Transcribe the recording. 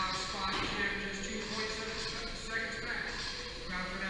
Five spots, just two points seconds back. Round for